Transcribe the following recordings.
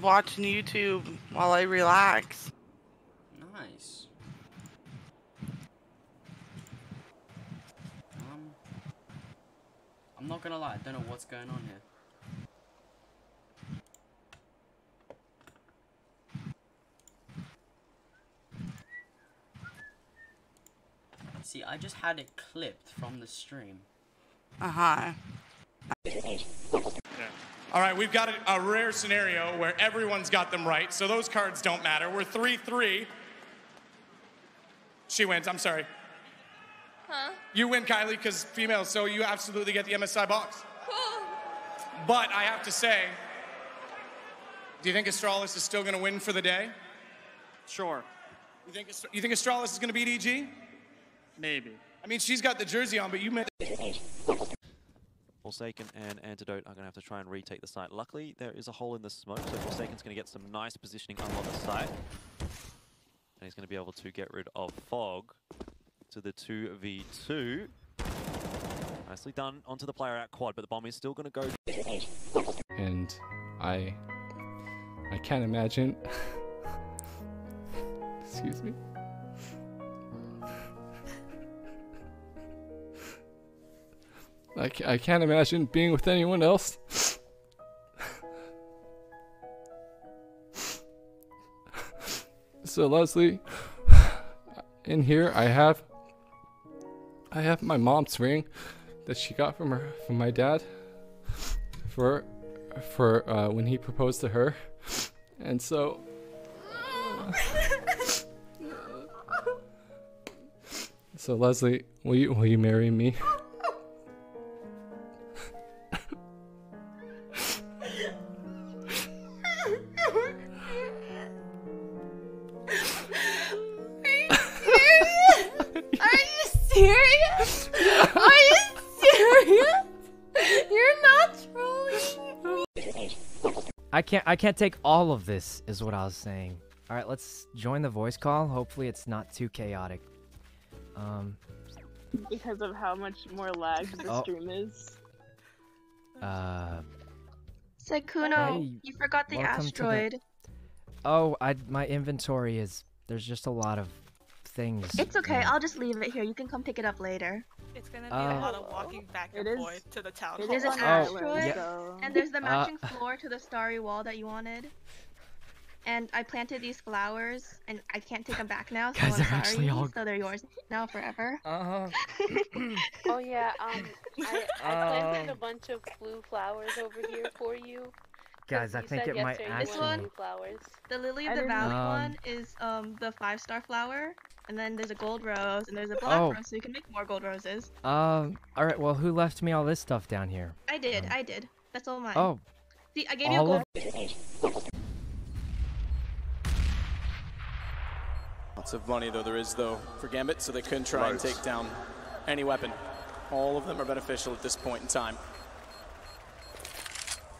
Watching YouTube while I relax. Nice. Um, I'm not gonna lie, I don't know what's going on here. See, I just had it clipped from the stream. Uh huh. All right, we've got a, a rare scenario where everyone's got them right, so those cards don't matter. We're 3 3. She wins, I'm sorry. Huh? You win, Kylie, because female, so you absolutely get the MSI box. Cool. But I have to say, do you think Astralis is still going to win for the day? Sure, You think, you think Astralis is going to beat EG? maybe. I mean, she's got the jersey on, but you meant. Forsaken and Antidote are going to have to try and retake the site. Luckily, there is a hole in the smoke, so Forsaken's going to get some nice positioning on the site. And he's going to be able to get rid of Fog to the 2v2. Nicely done onto the player at quad, but the bomb is still going to go and I I can't imagine. Excuse me. I, I can't imagine being with anyone else. so Leslie, in here I have I have my mom's ring that she got from her from my dad for for uh, when he proposed to her, and so. So Leslie, will you will you marry me? Can't I can't take all of this is what I was saying. All right, let's join the voice call. Hopefully it's not too chaotic. Um because of how much more lag the Oh. stream is. uh Sekuno, Hey, you forgot the welcome to the- asteroid. oh, I my inventory is there's just a lot of things. It's okay, in. I'll just leave it here. You can come pick it up later. It's gonna be Uh, a lot of walking back and It is- forth to the town hall. is There's an an island, asteroid, so... And there's the Uh, matching floor to the starry wall that you wanted. And I planted these flowers, and I can't take them back now, so Guys, I'm they're sorry. actually all- So they're yours now forever. Uh-huh. Oh yeah, um, I, I planted a Um. bunch of blue flowers over here for you. 'Cause Guys, I think it might yesterday you This one? flowers. The lily of the valley Um. one is um the five star flower, and then there's a gold rose, and there's a black Oh. rose, so you can make more gold roses. Um all right, well, who left me all this stuff down here? I did, Um, I did. That's all mine. Oh, See, I gave you a gold. of Lots of money though there is though for Gambit, so they couldn't try and take down any weapon. All of them are beneficial at this point in time.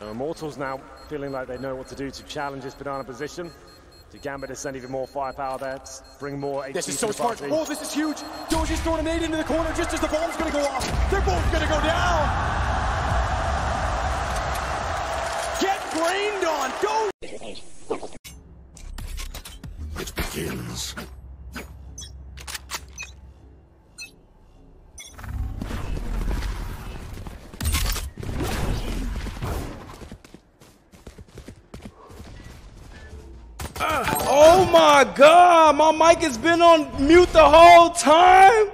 Now, Immortals now feeling like they know what to do to challenge this banana position. To Gambit to send even more firepower there, bring more HP This is to so the smart. party. Oh, this is huge. Dosia's throwing a nade into the corner just as the bomb's gonna go off. They're both gonna go down. Get brained on. Go. It begins. Oh my god, my mic has been on mute the whole time.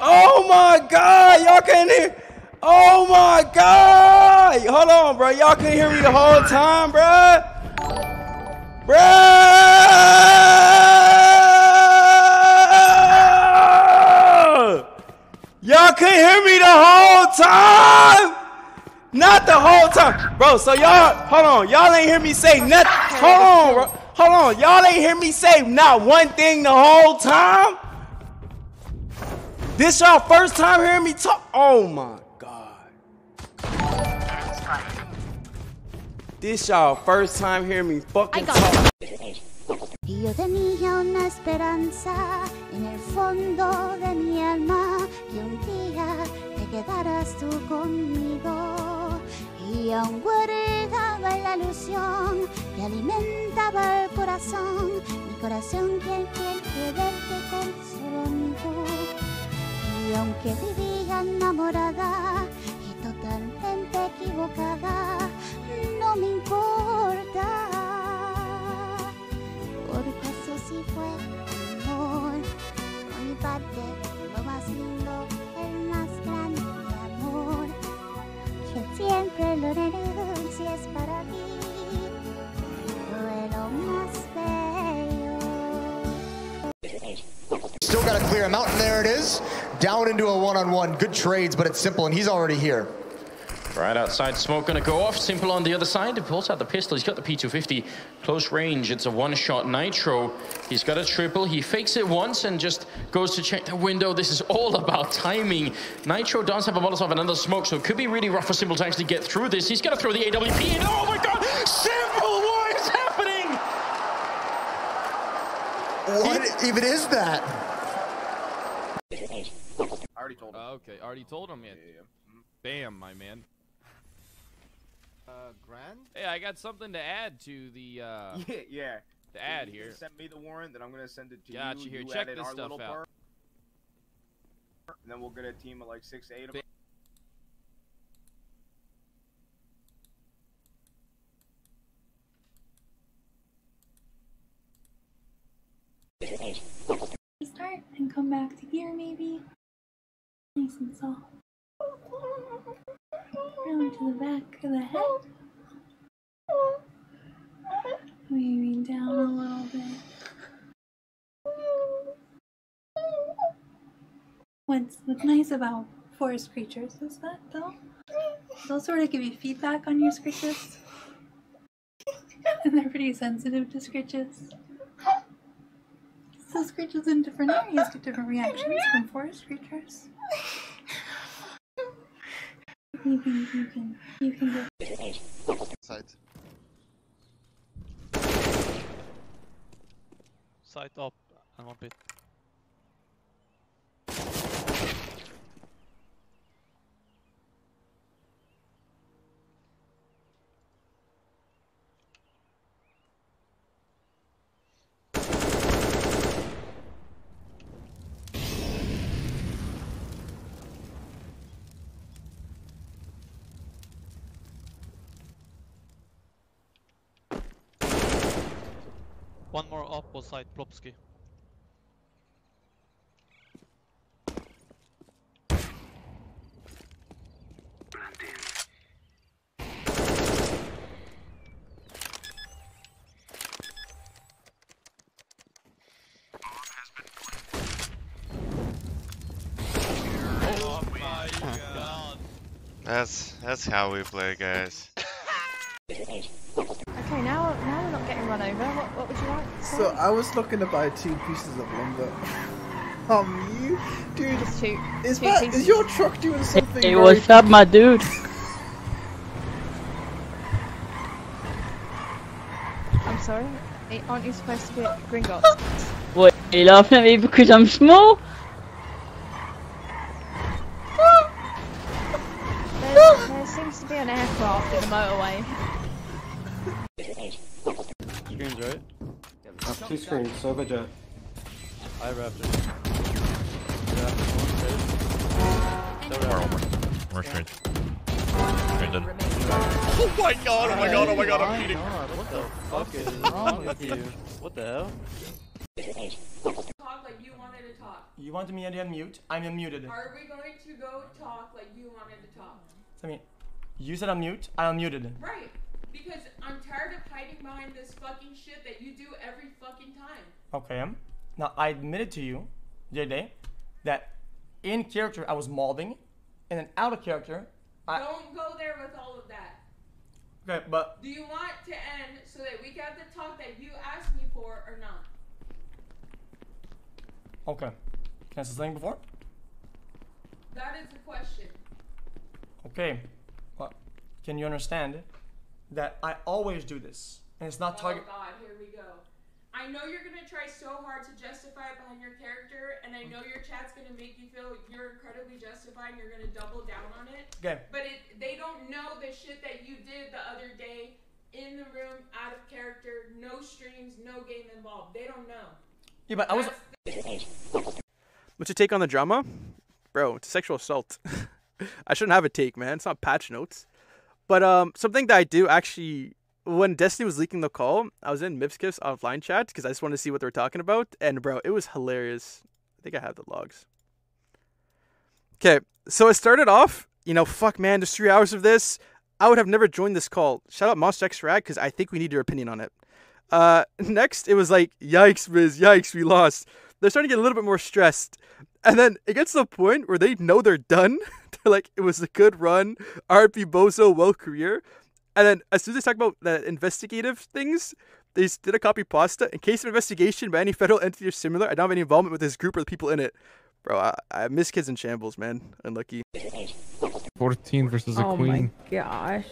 Oh my god, y'all can't hear. Oh my god. Hold on, bro. Y'all can hear me the whole time, bro. Bro. Y'all couldn't hear me the whole time. Not the whole time, bro. So y'all, hold on, y'all ain't hear me say nothing. Hold on, bro. Hold on, y'all ain't hear me say not one thing the whole time. This y'all first time hearing me talk. Oh my god. This y'all first time hearing me fucking talk. Yo tenía una esperanza en el fondo de mi alma que un día te quedarás tú conmigo. Y aún guardaba la ilusión me alimentaba el corazón, mi corazón quien quiere verte con solo mi voz. Y aunque vivía enamorada y totalmente equivocada, no me importa, porque eso sí fue amor. Por mi parte, lo más lindo, siempre lo para ti. Fue lo más bello. Still got to clear him out, and there it is. Down into a one-on-one. Good trades, but it's simple, and he's already here. Right outside smoke going to go off. s1mple on the other side. He pulls out the pistol. He's got the P250. Close range. It's a one-shot nitr0. He's got a triple. He fakes it once and just goes to check the window. This is all about timing. nitr0 does have a Molotov and another smoke, so it could be really rough for s1mple to actually get through this. He's going to throw the AWP in. Oh my god! s1mple! What is happening? What even is that? I already told him. okay, I already told him, man. Mm-hmm. Bam, my man. Uh, Grand? Hey, I got something to add to the, uh... Yeah, yeah. The ad You here. Send me the warrant, then I'm gonna send it to Gotcha, you. here, you check this stuff out. part, And then we'll get a team of like six, eight of them. Start and come back to here, maybe. Nice and soft. Round to the back of the head. Maybe down a little bit. What's nice about forest creatures is that they'll they'll sort of give you feedback on your scritches. and they're pretty sensitive to scritches. So scritches in different areas get different reactions from forest creatures. You can you can you can get Side. Side up and one bit. One more up on side, Plopsky. Oh my god. That's that's how we play, guys. Okay, now now we're not getting run over. What, what would you like? So I was looking to buy two pieces of lumber. Um, you, dude, two, is two that pieces. is your truck doing something? Hey, very- what's up, my dude? I'm sorry. Aren't you supposed to be at Gringotts? What, are you laughing at me because I'm small? There seems to be an aircraft in the motorway. Screens, right? Up two screens, Sova Jet. I Raptor. Raptor. More screens. Screen dead. Oh my god, oh my god, oh my god, I'm eating. What the fuck is wrong with you? What the hell? Talk like you wanted to talk. You wanted me to unmute? I'm unmuted. Are we going to go talk like you wanted to talk? I mean, you said unmute, I unmuted. Right. Because I'm tired of hiding behind this fucking shit that you do every fucking time. Okay. Um, now I admitted to you the other day that in character I was molding, and then out of character, I Don't go there with all of that. okay. But Do you want to end so that we get the talk that you asked me for or not? okay. Can I say something before? That is the question. Okay. Well, can you understand that I always do this, and it's not oh, target. Oh god, here we go. I know you're gonna try so hard to justify it behind your character, and I know your chat's gonna make you feel you're incredibly justified and you're gonna double down on it. Okay. But it, they don't know the shit that you did the other day in the room, out of character, no streams, no game involved. They don't know. Yeah, but I was. What's your take on the drama? Bro, it's sexual assault. I shouldn't have a take, man. It's not patch notes. But um, something that I do actually, when Destiny was leaking the call, I was in Mizkif's offline chat because I just wanted to see what they were talking about. And bro, it was hilarious. I think I have the logs. Okay, so it started off, you know, fuck man, there's three hours of this. I would have never joined this call. Shout out Monster X Rag because I think we need your opinion on it. Uh, next, it was like, yikes, Miz, yikes, we lost. They're starting to get a little bit more stressed. And then it gets to the point where they know they're done. they're like, it was a good run. RP Bozo, well career. And then as soon as they talk about the investigative things, they just did a copy pasta. In case of investigation by any federal entity or similar, I don't have any involvement with this group or the people in it. Bro, I, I Mizkif's in shambles, man. Unlucky. 14 versus a oh queen. Oh my gosh.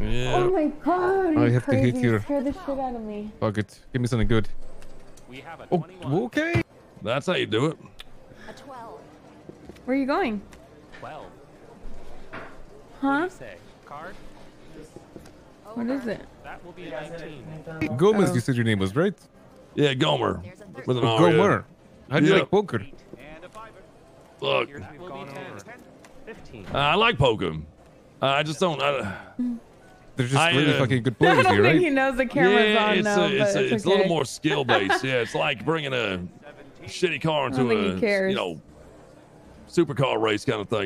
Yeah. Oh my god. I you have to hit here. Scare the shit out of me. Fuck it. Give me something good. we Oh, okay. That's how you do it. A 12. Where are you going? 12. Huh? Say, card? What is it? That will be 19. Gomez, Oh. you said your name was right? Yeah, Gomer. With an R, Gomer. How do you Yeah. like poker? Look, That will be 10. 15. uh, I like poker. Uh, I just don't. I, They're just I, really uh, fucking good I players don't here, think he knows the camera's yeah, on it's now, a, it's, but a, it's it's a little more skill based. yeah, it's like bringing a shitty car into a you know supercar race kind of thing.